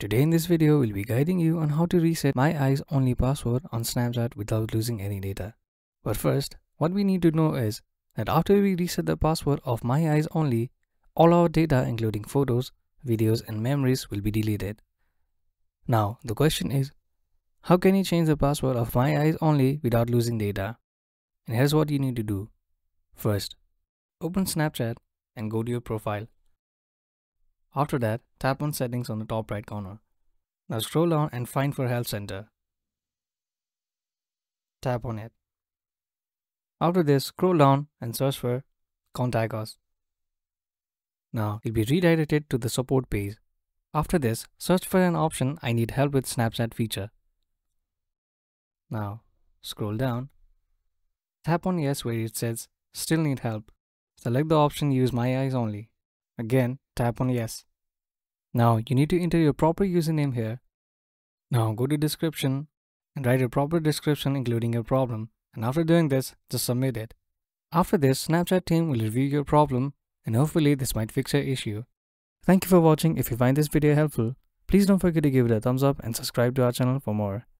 Today in this video, we'll be guiding you on how to reset My Eyes Only password on Snapchat without losing any data. But first, what we need to know is that after we reset the password of My Eyes Only, all our data including photos, videos and memories will be deleted. Now, the question is, how can you change the password of My Eyes Only without losing data? And here's what you need to do. First, open Snapchat and go to your profile. After that, tap on settings on the top right corner. Now scroll down and find for Help Center. Tap on it. After this, scroll down and search for Contact Us. Now, you'll be redirected to the support page. After this, search for an option I need help with Snapchat feature. Now, scroll down. Tap on yes where it says still need help. Select the option use my eyes only. Again, tap on yes. Now you need to enter your proper username here. Now go to description and write a proper description including your problem. And after doing this, just submit it. After this, Snapchat team will review your problem and hopefully this might fix your issue. Thank you for watching. If you find this video helpful, please don't forget to give it a thumbs up and subscribe to our channel for more.